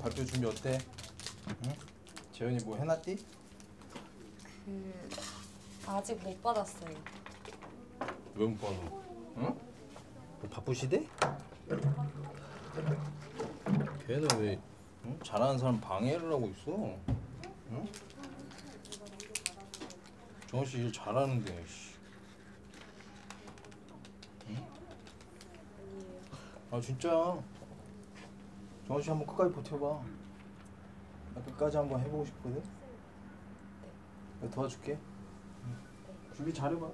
발표 준비 어때? 응? 재현이 뭐 해놨디? 그 아직 못 받았어요. 왜 못 받아? 응? 뭐 바쁘시대? 걔는 왜 응? 잘하는 사람 방해를 하고 있어? 응? 정원 씨일 잘하는데. 씨. 응? 아 진짜. 정원 씨 한번 끝까지 버텨봐. 나 끝까지 한번 해보고 싶거든. 내가 도와줄게. 응. 준비 잘해봐.